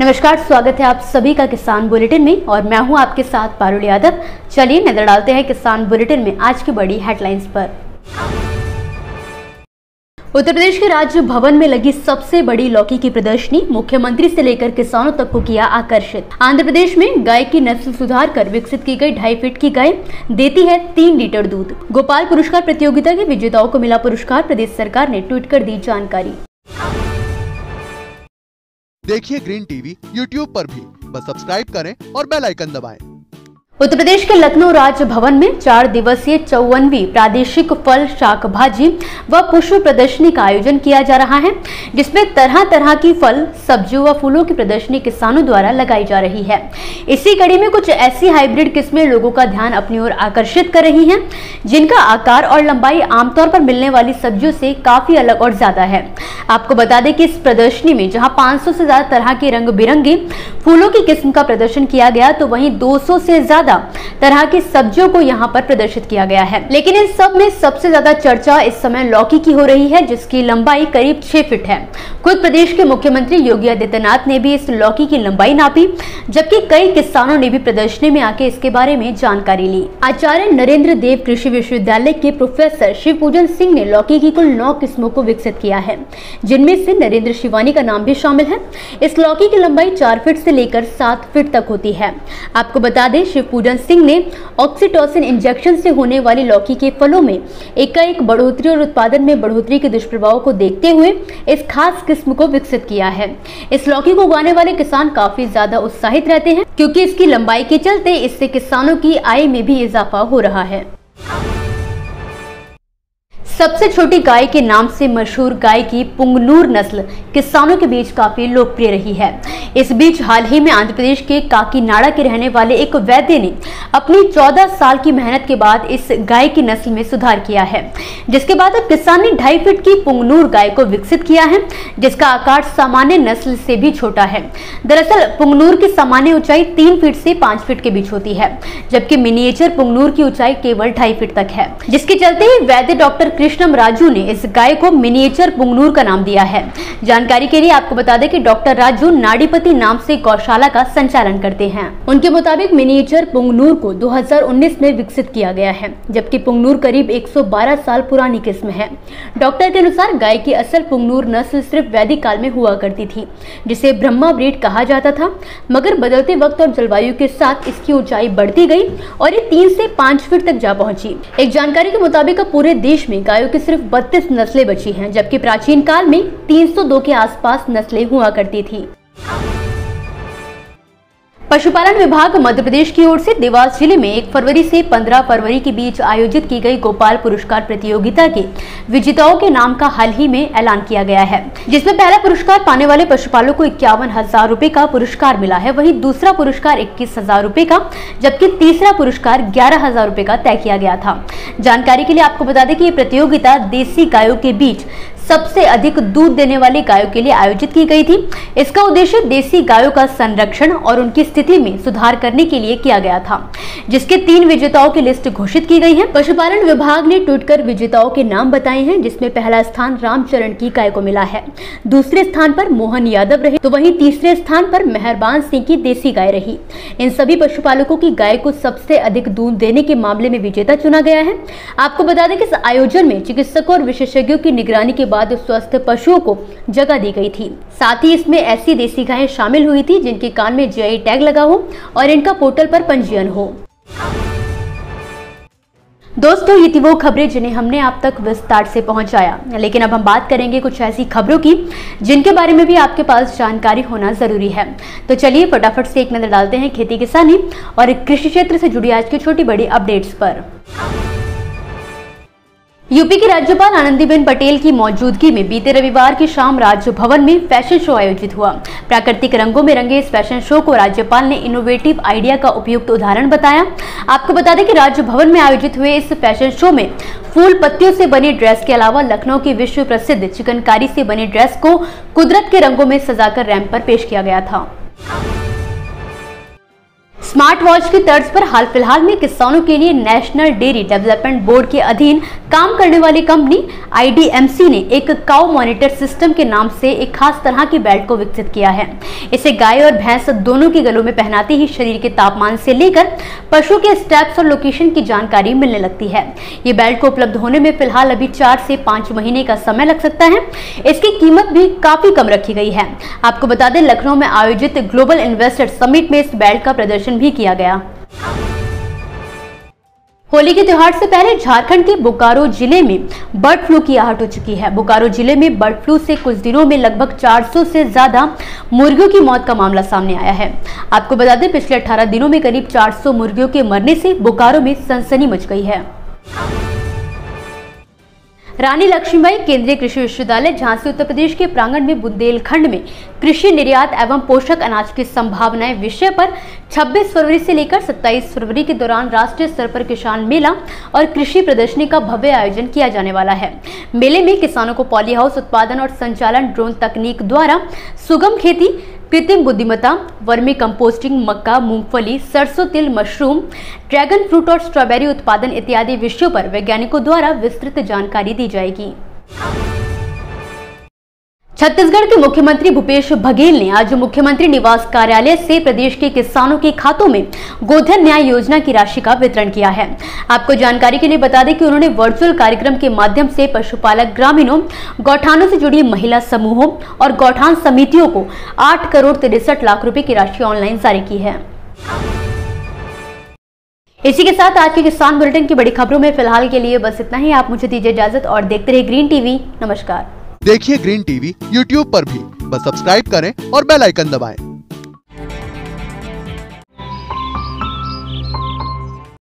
नमस्कार, स्वागत है आप सभी का किसान बुलेटिन में और मैं हूँ आपके साथ पारुल यादव। चलिए नज़र डालते हैं किसान बुलेटिन में आज की बड़ी हेडलाइंस पर। उत्तर प्रदेश के राज्य भवन में लगी सबसे बड़ी लौकी की प्रदर्शनी मुख्यमंत्री से लेकर किसानों तक को किया आकर्षित। आंध्र प्रदेश में गाय की नस्ल सुधार कर विकसित की गई ढाई फीट की गाय देती है तीन लीटर दूध। गोपाल पुरस्कार प्रतियोगिता के विजेताओं को मिला पुरस्कार, प्रदेश सरकार ने ट्वीट कर दी जानकारी। देखिए ग्रीन टीवी यूट्यूब पर भी बस सब्सक्राइब करें और बेल आइकन दबाएँ। उत्तर प्रदेश के लखनऊ राज्य भवन में चार दिवसीय चौवनवी प्रादेशिक फल शाक भाजी व पुष्प प्रदर्शनी का आयोजन किया जा रहा है, जिसमें तरह तरह की फल, सब्जियों व फूलों की प्रदर्शनी किसानों द्वारा लगाई जा रही है। इसी कड़ी में कुछ ऐसी हाइब्रिड किस्में लोगों का ध्यान अपनी ओर आकर्षित कर रही हैं, जिनका आकार और लंबाई आमतौर पर मिलने वाली सब्जियों से काफ़ी अलग और ज़्यादा है। आपको बता दें कि इस प्रदर्शनी में जहाँ 500 से ज़्यादा तरह के रंग बिरंगे फूलों की किस्म का प्रदर्शन किया गया तो वहीं 200 से ज़्यादा ज़्यादा तरह की सब्जियों को यहाँ पर प्रदर्शित किया गया है। लेकिन इन सब में सबसे ज़्यादा चर्चा इस समय लौकी की हो रही है, जिसकी लंबाई करीब छह फीट है। खुद प्रदेश के मुख्यमंत्री योगी आदित्यनाथ ने भी इस लौकी की लंबाई नापी, जबकि कई किसानों ने भी प्रदर्शनी में आके इसके बारे में जानकारी ली। आचार्य नरेंद्र देव कृषि विश्वविद्यालय के प्रोफेसर शिव पूजन सिंह ने लौकी की कुल नौ किस्मों को विकसित किया है, जिनमें से नरेंद्र शिवानी का नाम भी शामिल है। इस लौकी की लंबाई चार फीट से लेकर सात फीट तक होती है। आपको बता दें शिव पूजन सिंह ने ऑक्सीटोसिन इंजेक्शन से होने वाली लौकी के फलों में एकाएक बढ़ोतरी और उत्पादन में बढ़ोतरी के दुष्प्रभाव को देखते हुए इस खास किस्म को विकसित किया है। इस लौकी को उगाने वाले किसान काफ़ी ज़्यादा उत्साहित रहते हैं, क्योंकि इसकी लंबाई के चलते इससे किसानों की आय में भी इजाफा हो रहा है। सबसे छोटी गाय के नाम से मशहूर गाय की पुंगनूर नस्ल किसानों के बीच काफ़ी लोकप्रिय रही है। इस बीच हाल ही में आंध्र प्रदेश के काकीनाडा के रहने वाले एक वैद्य ने अपनी 14 साल की मेहनत के बाद इस गाय की नस्ल में सुधार किया है, जिसके बाद अब किसान ने ढाई फीट की पुंगनूर गाय को विकसित किया है, जिसका आकार सामान्य नस्ल से भी छोटा है। दरअसल, पुंगनूर की सामान्य ऊंचाई तीन फीट से पाँच फीट के बीच होती है, जबकि मिनिएचर पुंगनूर की ऊंचाई केवल ढाई फीट तक है। जिसके चलते ही वैद्य डॉक्टर कृष्णम राजू ने इस गाय को मिनिएचर पुंगनूर का नाम दिया है। जानकारी के लिए आपको बता दें कि डॉक्टर राजू नाड़ीपति नाम से गौशाला का संचालन करते हैं। उनके मुताबिक मिनिएचर पुंगनूर को 2019 में विकसित किया गया है, जबकि पुंगनूर करीब 112 साल पुरानी किस्म है। डॉक्टर के अनुसार गाय की असल पुंगनूर नस्ल सिर्फ़ वैदिक काल में हुआ करती थी, जिसे ब्रह्मा ब्रीड कहा जाता था, मगर बदलते वक्त और जलवायु के साथ इसकी ऊंचाई बढ़ती गई और ये तीन से पाँच फीट तक जा पहुँची। एक जानकारी के मुताबिक पूरे देश में गायों की सिर्फ़ 32 नस्लें बची हैं, जबकि प्राचीन काल में 302 के आसपास नस्लें हुआ करती थी। पशुपालन विभाग मध्य प्रदेश की ओर से देवास ज़िले में 1 फरवरी से 15 फरवरी के बीच आयोजित की गई गोपाल पुरस्कार प्रतियोगिता के विजेताओं के नाम का हाल ही में ऐलान किया गया है, जिसमें पहला पुरस्कार पाने वाले पशुपालकों को इक्यावन हज़ार रूपए का पुरस्कार मिला है। वहीं दूसरा पुरस्कार इक्कीस हज़ार रूपए का, जबकि तीसरा पुरस्कार ग्यारह हज़ार रूपए का तय किया गया था। जानकारी के लिए आपको बता दें कि ये प्रतियोगिता देसी गायों के बीच सबसे अधिक दूध देने वाली गायों के लिए आयोजित की गई थी। इसका उद्देश्य देसी गायों का संरक्षण और उनकी स्थिति में सुधार करने के लिए किया गया था, जिसके तीन विजेताओं की लिस्ट घोषित की गई है। पशुपालन विभाग ने ट्वीट कर विजेताओं के नाम बताए हैं, जिसमें पहला स्थान रामचरण की गाय को मिला है। दूसरे स्थान पर मोहन यादव रहे तो वहीं तीसरे स्थान पर मेहरबान सिंह की देसी गाय रही। इन सभी पशुपालकों की गाय को सबसे अधिक दूध देने के मामले में विजेता चुना गया है। आपको बता दें कि इस आयोजन में चिकित्सकों और विशेषज्ञों की निगरानी के बाद बाद स्वस्थ पशुओं को जगह दी गई थी। साथ ही इसमें ऐसी देसी गायें शामिल हुई थी जिनके कान में जीआई टैग लगा हो और इनका पोर्टल पर पंजीयन हो। दोस्तों, ये थी वो खबरें जिन्हें हमने आप तक विस्तार से पहुँचाया। लेकिन अब हम बात करेंगे कुछ ऐसी खबरों की, जिनके बारे में भी आपके पास जानकारी होना ज़रूरी है। तो चलिए फटाफट से एक नज़र डालते हैं खेती किसानी और कृषि क्षेत्र से जुड़ी आज की छोटी बड़ी अपडेट्स पर। यूपी की राज्यपाल आनंदीबेन पटेल की मौजूदगी में बीते रविवार की शाम राजभवन में फ़ैशन शो आयोजित हुआ। प्राकृतिक रंगों में रंगे इस फ़ैशन शो को राज्यपाल ने इनोवेटिव आइडिया का उपयुक्त उदाहरण बताया। आपको बता दें कि राजभवन में आयोजित हुए इस फ़ैशन शो में फूल पत्तियों से बनी ड्रेस के अलावा लखनऊ की विश्व प्रसिद्ध चिकनकारी से बनी ड्रेस को कुदरत के रंगों में सजाकर रैंप पर पेश किया गया था। स्मार्ट वॉच की तर्ज पर हाल फ़िलहाल में किसानों के लिए नेशनल डेयरी डेवलपमेंट बोर्ड के अधीन काम करने वाली कंपनी आईडीएमसी ने एक काउ मॉनिटर सिस्टम के नाम से एक खास तरह की बेल्ट को विकसित किया है। इसे गाय और भैंस दोनों के गलों में पहनाते ही शरीर के तापमान से लेकर पशु के स्टेप्स और लोकेशन की जानकारी मिलने लगती है। ये बेल्ट को उपलब्ध होने में फ़िलहाल अभी चार से पाँच महीने का समय लग सकता है। इसकी कीमत भी काफ़ी कम रखी गई है। आपको बता दें, लखनऊ में आयोजित ग्लोबल इन्वेस्टर समिट में इस बेल्ट का प्रदर्शन भी किया गया। होली के त्यौहार से पहले झारखंड के बोकारो ज़िले में बर्ड फ्लू की आहट हो चुकी है। बोकारो ज़िले में बर्ड फ्लू से कुछ दिनों में लगभग 400 से ज़्यादा मुर्गियों की मौत का मामला सामने आया है। आपको बता दें, पिछले 18 दिनों में करीब 400 मुर्गियों के मरने से बोकारो में सनसनी मच गई है। रानी लक्ष्मीबाई केंद्रीय कृषि विश्वविद्यालय, झांसी, उत्तर प्रदेश के प्रांगण में बुंदेलखंड में कृषि निर्यात एवं पोषक अनाज की संभावनाएँ विषय पर 26 फरवरी से लेकर 27 फरवरी के दौरान राष्ट्रीय स्तर पर किसान मेला और कृषि प्रदर्शनी का भव्य आयोजन किया जाने वाला है। मेले में किसानों को पॉली हाउस उत्पादन और संचालन ड्रोन तकनीक द्वारा सुगम खेती कृत्रिम बुद्धिमत्ता, वर्मी कंपोस्टिंग मक्का, मूंगफली, सरसों तिल, मशरूम ड्रैगन फ्रूट और स्ट्रॉबेरी उत्पादन इत्यादि विषयों पर वैज्ञानिकों द्वारा विस्तृत जानकारी दी जाएगी। छत्तीसगढ़ के मुख्यमंत्री भूपेश बघेल ने आज मुख्यमंत्री निवास कार्यालय से प्रदेश के किसानों के खातों में गोधन न्याय योजना की राशि का वितरण किया है। आपको जानकारी के लिए बता दें कि उन्होंने वर्चुअल कार्यक्रम के माध्यम से पशुपालक ग्रामीणों, गौठानों से जुड़ी महिला समूहों और गौठान समितियों को आठ करोड़ तिरसठ लाख रुपए की राशि ऑनलाइन जारी की है। इसी के साथ आज के किसान बुलेटिन की बड़ी खबरों में फ़िलहाल के लिए बस इतना ही। आप मुझे दीजिए इजाज़त और देखते रहे ग्रीन टीवी। नमस्कार। देखिए ग्रीन टीवी यूट्यूब पर भी बस सब्सक्राइब करें और बेल आइकन दबाएँ।